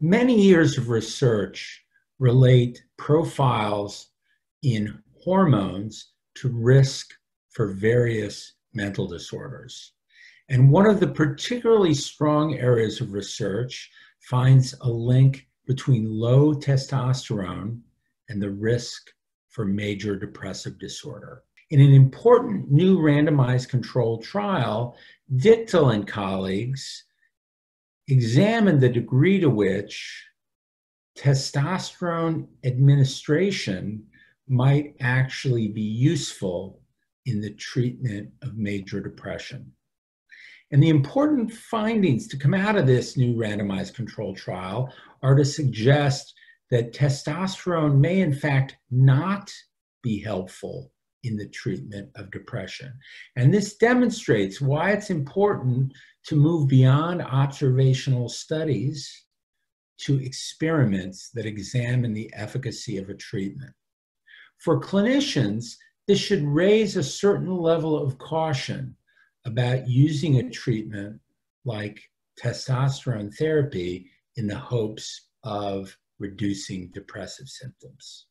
Many years of research relate profiles in hormones to risk for various mental disorders. And one of the particularly strong areas of research finds a link between low testosterone and the risk for major depressive disorder. In an important new randomized controlled trial, Dichtel and colleagues examined the degree to which testosterone administration might actually be useful in the treatment of major depression. And the important findings to come out of this new randomized control trial are to suggest that testosterone may, in fact, not be helpful in the treatment of depression. And this demonstrates why it's important to move beyond observational studies to experiments that examine the efficacy of a treatment. For clinicians, this should raise a certain level of caution about using a treatment like testosterone therapy in the hopes of reducing depressive symptoms.